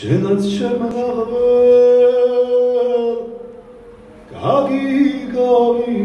შენაც შემნაღვე გაგიგავი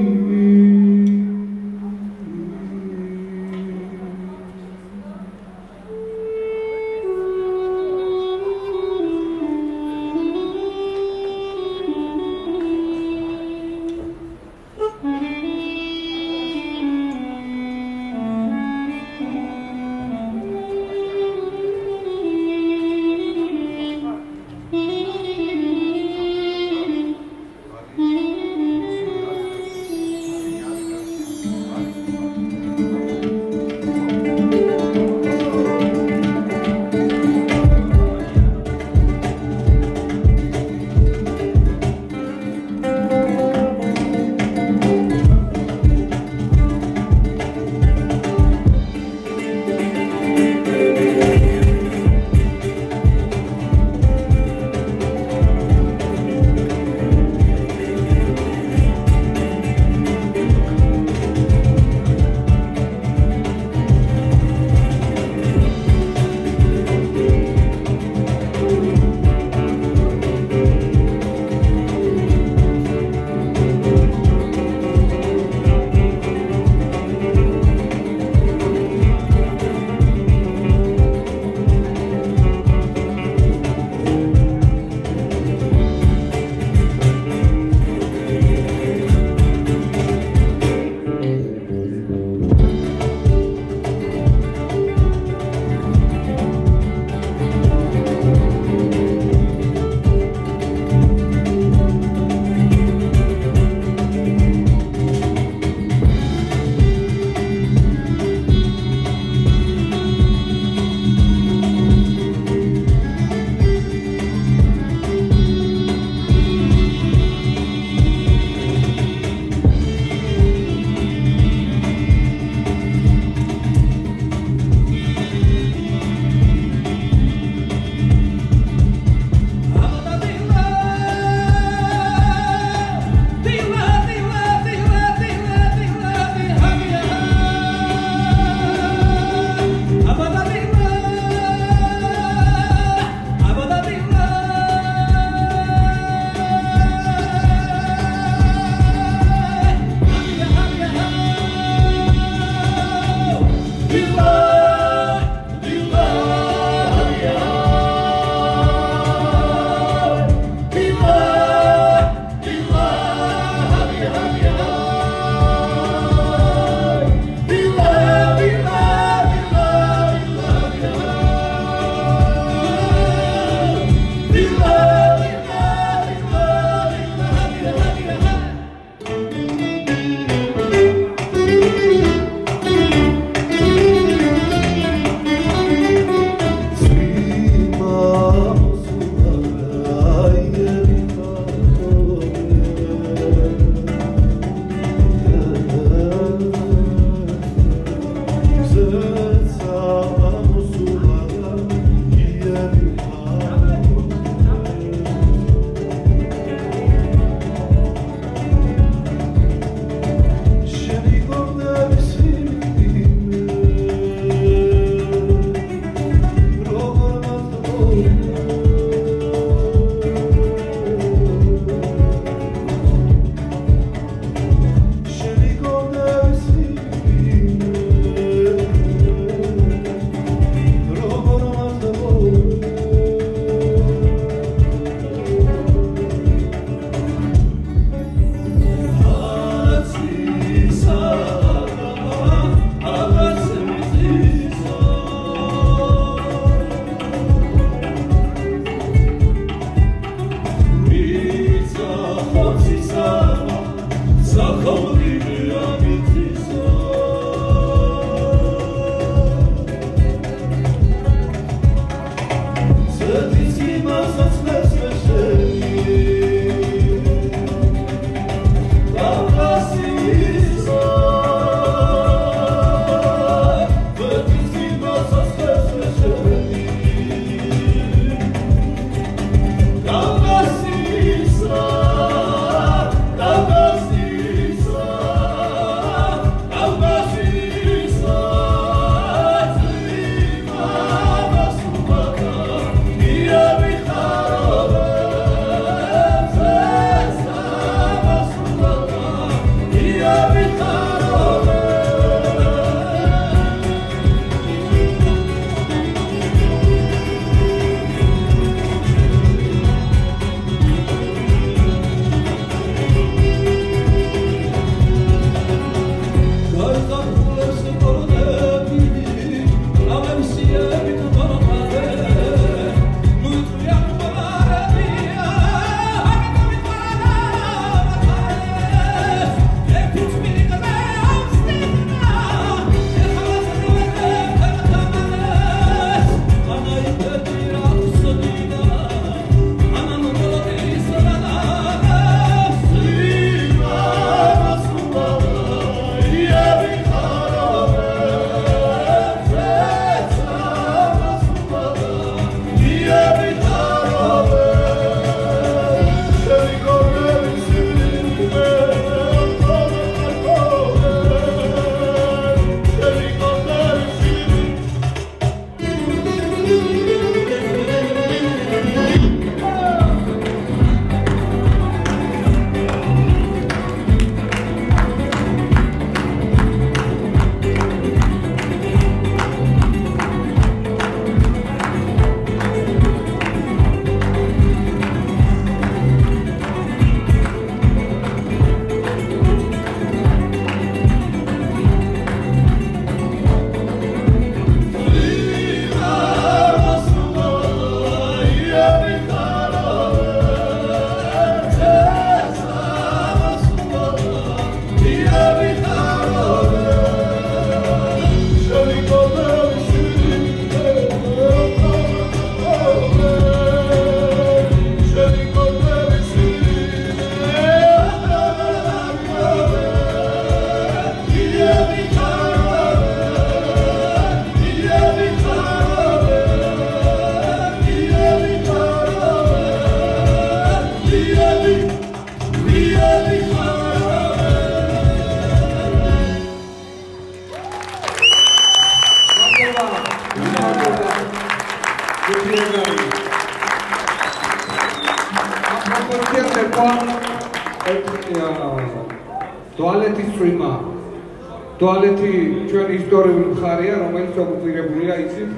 რომელიც ოკუპირებულია იცით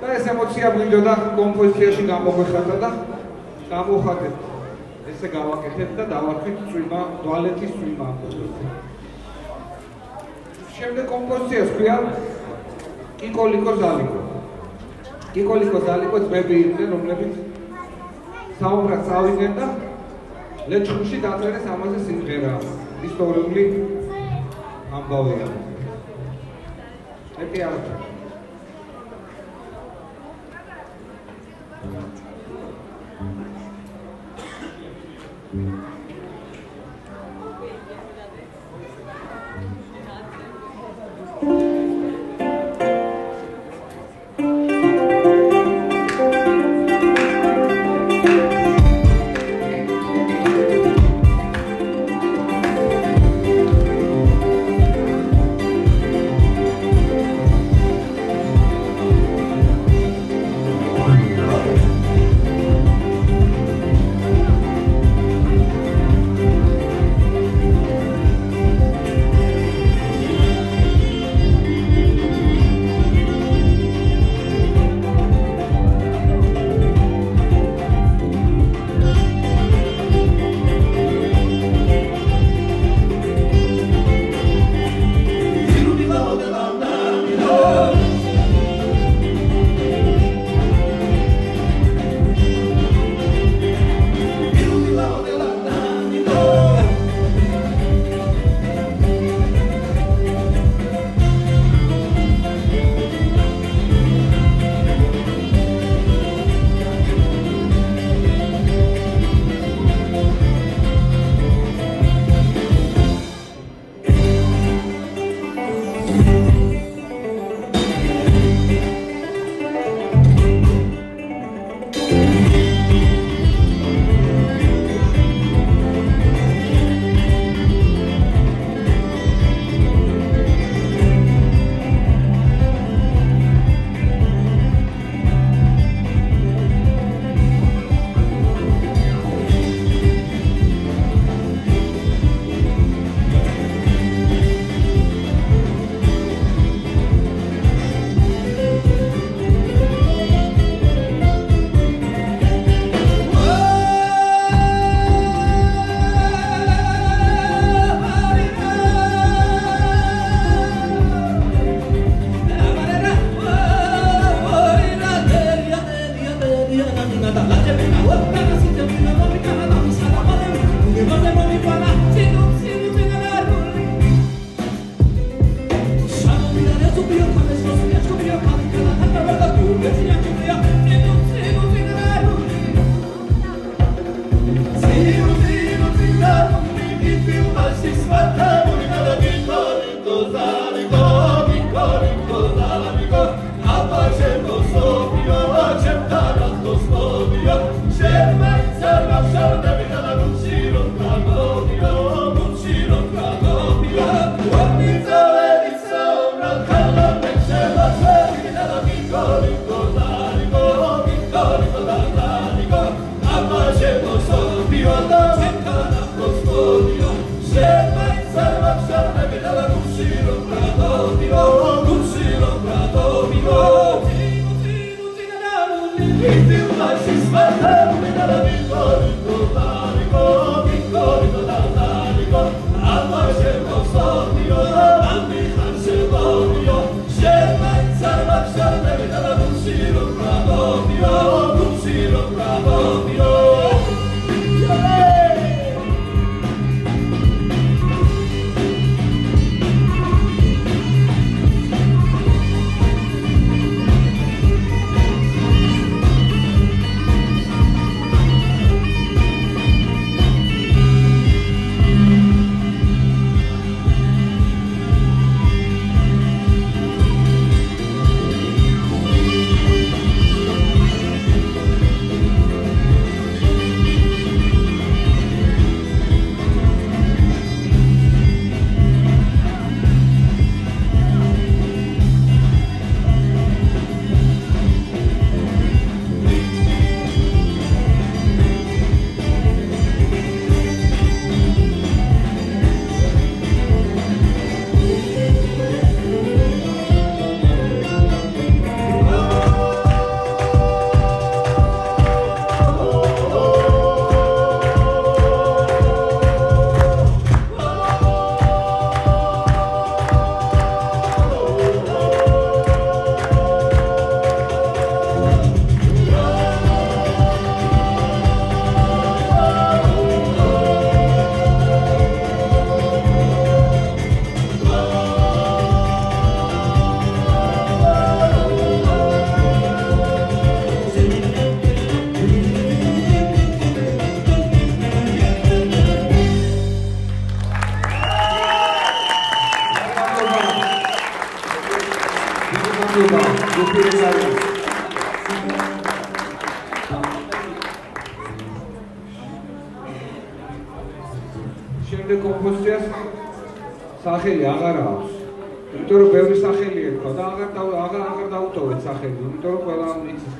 და ეს ემოცია ბრინჯოდა კომპოზიციაში გამოგვეხატა და გამოხატეთ. ესე გავაკეთეთ და დავარქვით წვიმა დუალეთის წვიმა შემდეგ კომპოზიციას ქვია კიკოლიკო ზალიკო კიკოლიკო ზალიკო ძმები იყვნენ რომლებიც საუბრად წავიდნენ და ლეჩხუმში დაწერეს ამაზე სიმღერა. ისტორიული ამბავია.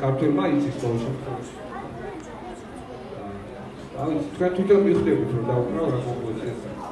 ქართულმა იცის ყოველ შემთხვევაში აი თქვენ თვითონ მიხვდებით რომ დაუკრავ რა კომპოზიციას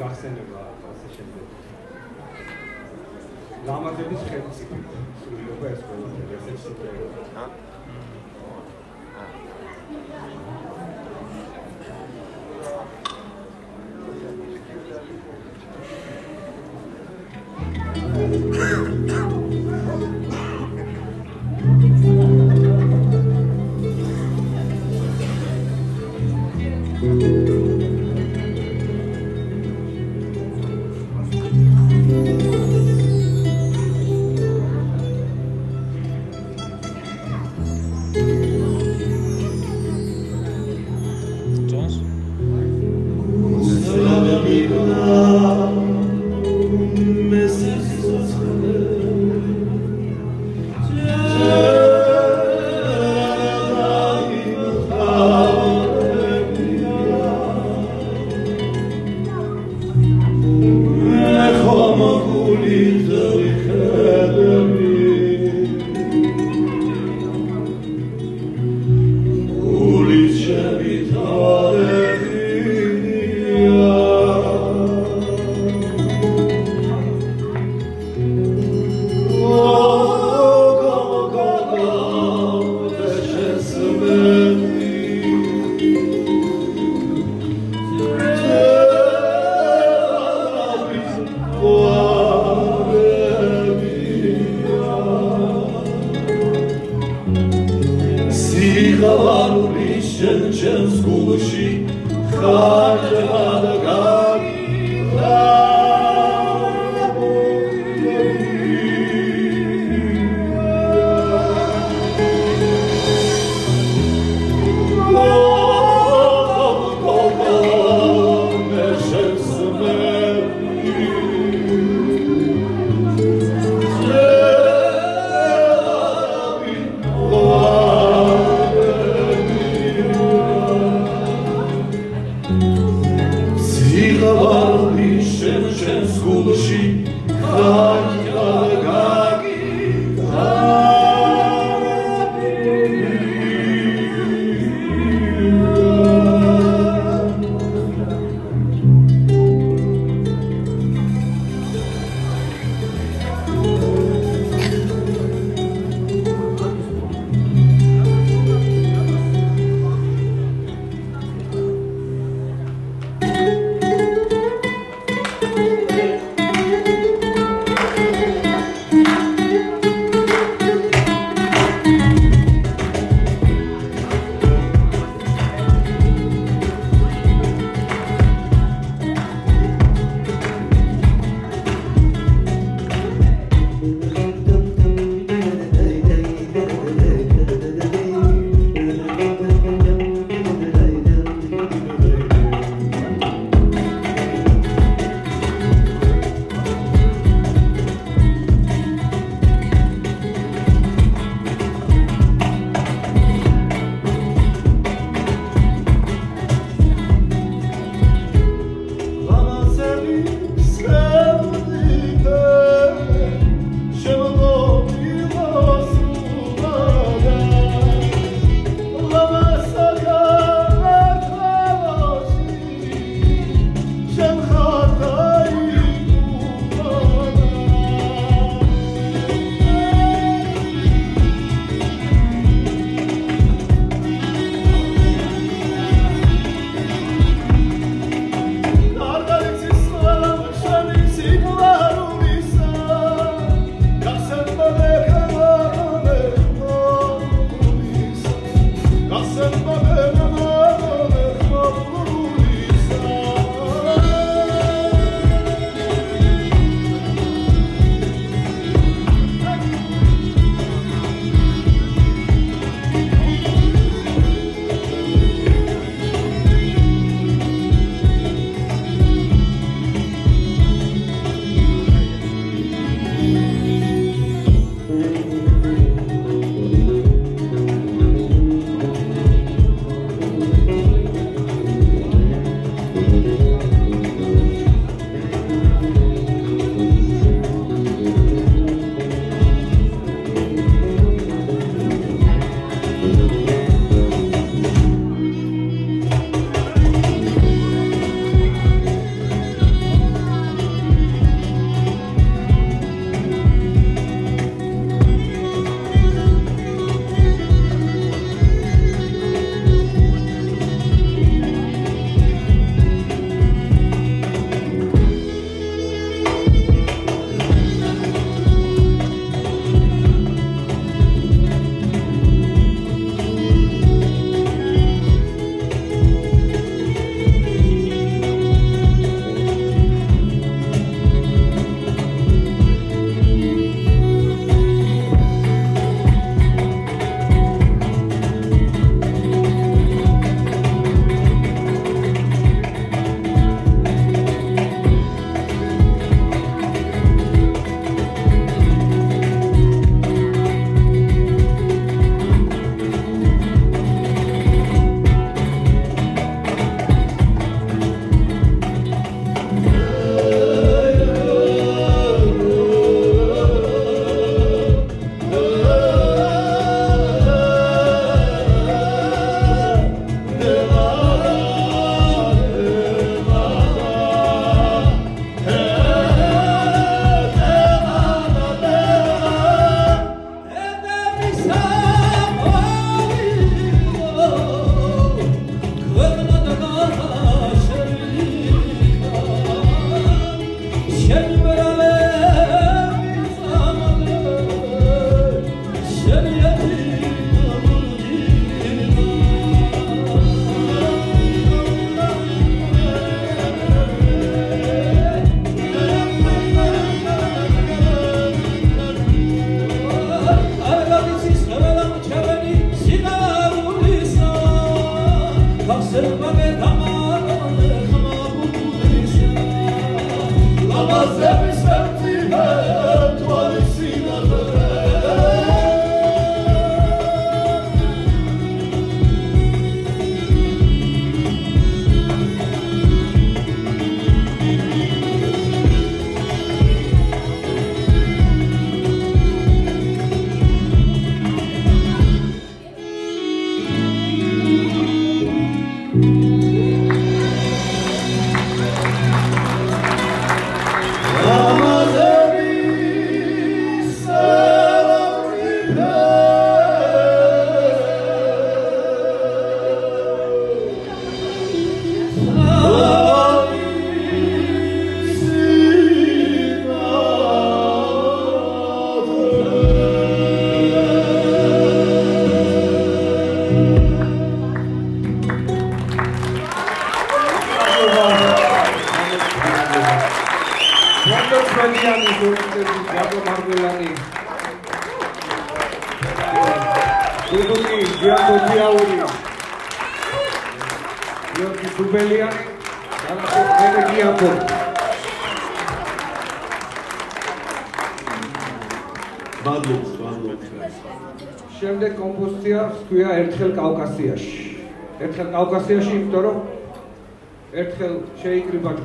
კულტურის გახსენება ასე შემდეგ ლამაზების ხელმწიფე სრულიობა ეს ყველაფერი ასე შეიძლება კავკასიაში, she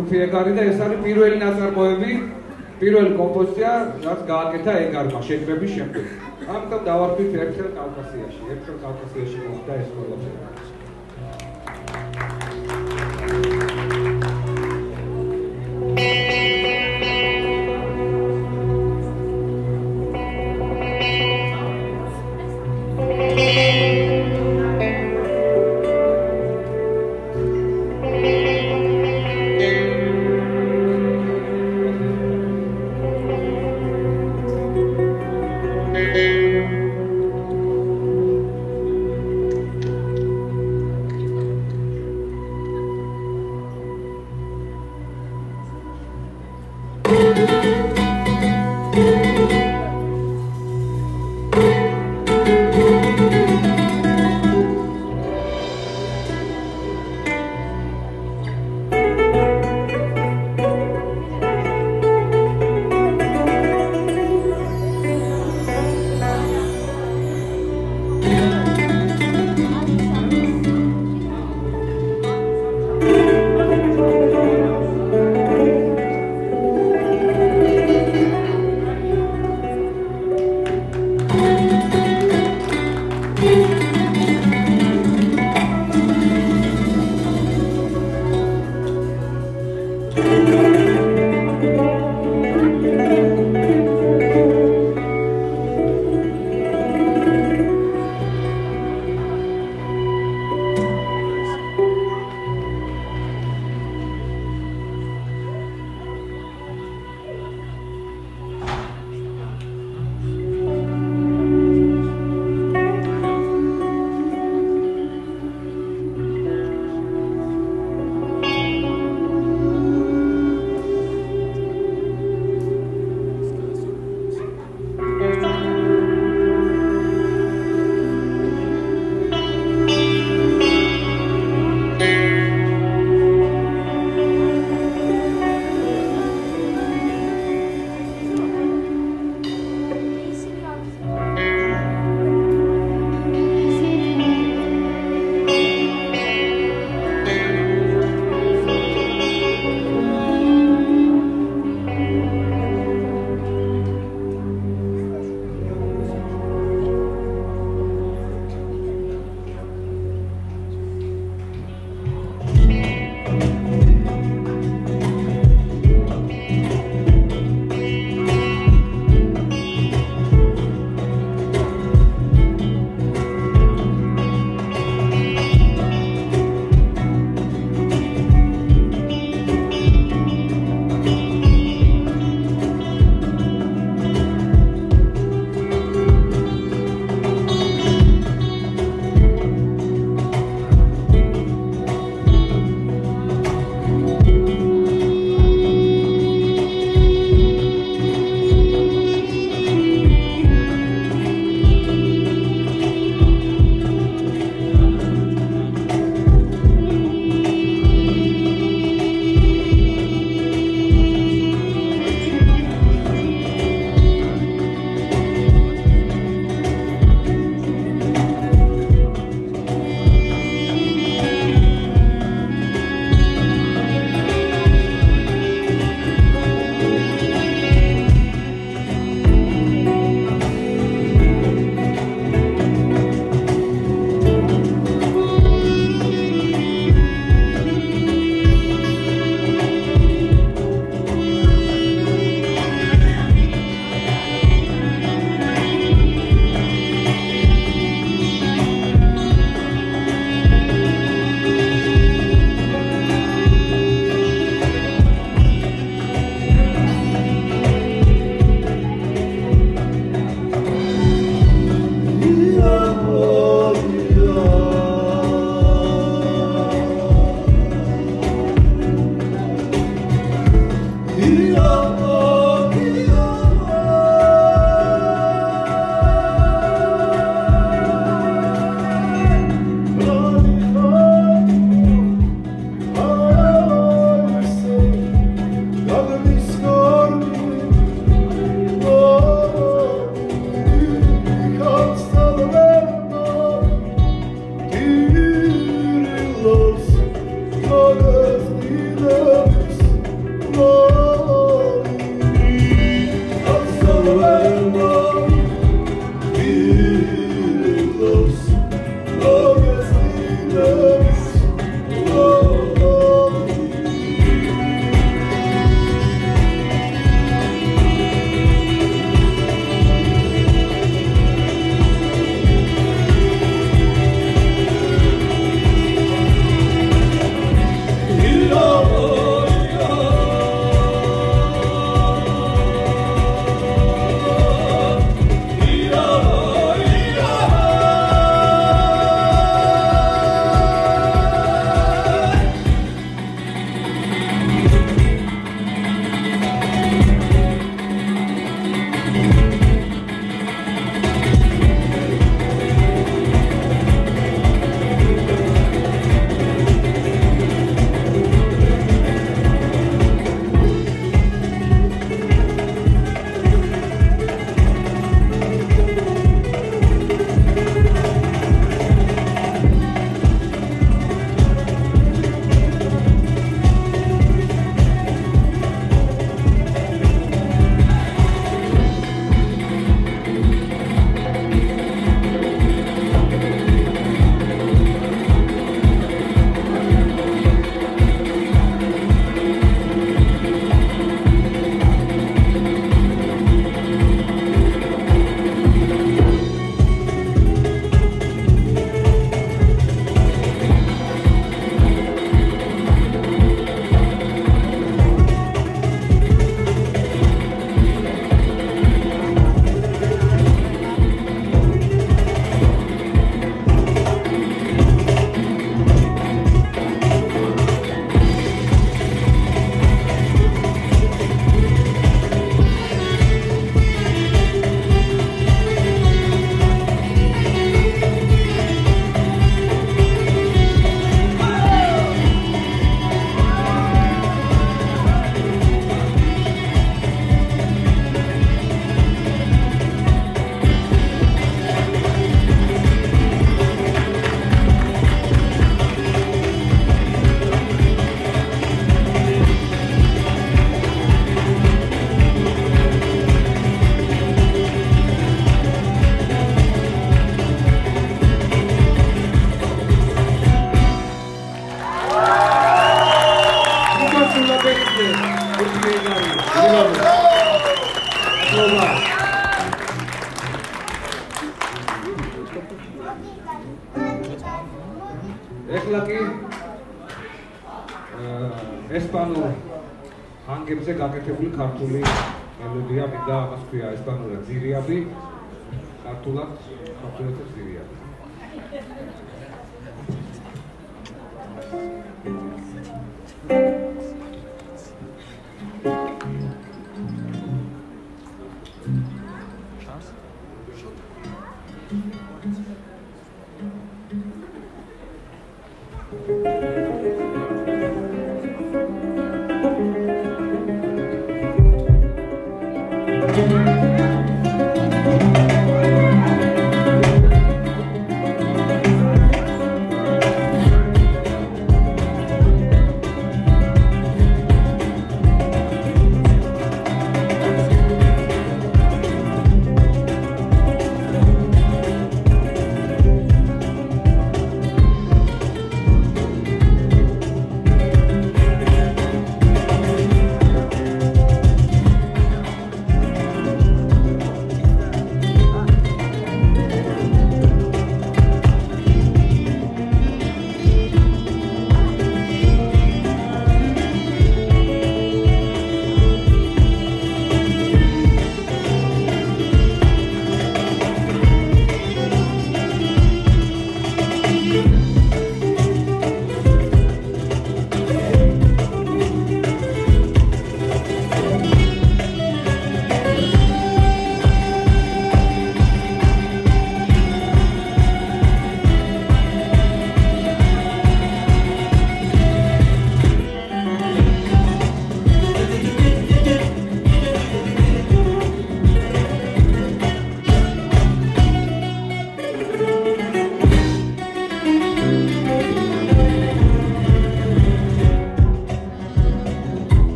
ჯგუფი ეგარი და ეს არის პირველი ნაწარმოები, პირველი კომპოზიცია, რაც გააკეთა ეგარმა შეკრების შემდეგ. ამიტომ დავარქვით ერთხელ კავკასიაში, ერთხელ კავკასიაში მოხდა ეს ყველაფერი.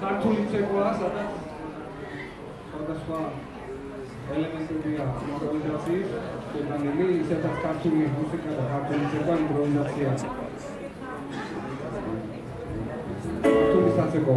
ქართული ცეკვა სადაც სხვადასხვა ელემენტებია იმპროვიზაციის შეტანილი ისედაც ქართული მუსიკა და ქართული ცეკვა იმპროვიზაცია ქართული საცეკო